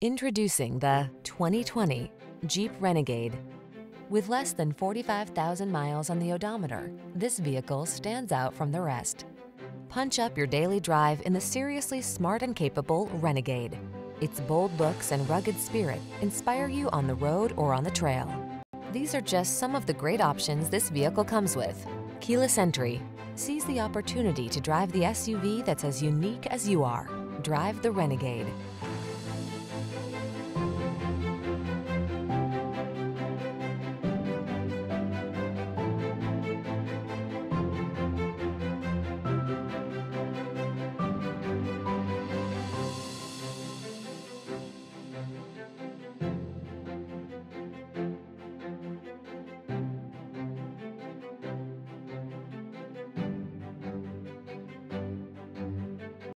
Introducing the 2020 Jeep Renegade. With less than 45,000 miles on the odometer, this vehicle stands out from the rest. Punch up your daily drive in the seriously smart and capable Renegade. Its bold looks and rugged spirit inspire you on the road or on the trail. These are just some of the great options this vehicle comes with. Keyless entry. Seize the opportunity to drive the SUV that's as unique as you are. Drive the Renegade.